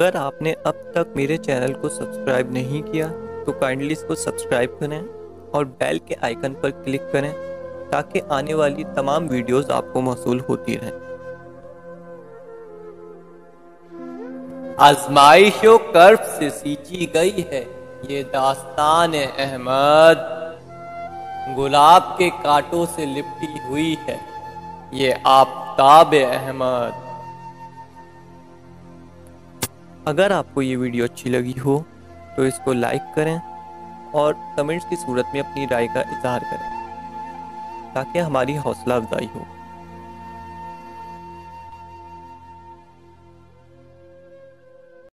अगर आपने अब तक मेरे चैनल को सब्सक्राइब नहीं किया तो काइंडली इसको सब्सक्राइब करें और बेल के आइकन पर क्लिक करें ताकि आने वाली तमाम वीडियोस आपको मौसू होती रहें। आजमाइशो कर्फ से सींची गई है ये दास्तान अहमद। गुलाब के कांटों से लिपटी हुई है ये आफताब अहमद। अगर आपको ये वीडियो अच्छी लगी हो तो इसको लाइक करें और कमेंट्स की सूरत में अपनी राय का इजहार करें, ताकि हमारी हौसला अफजाई हो।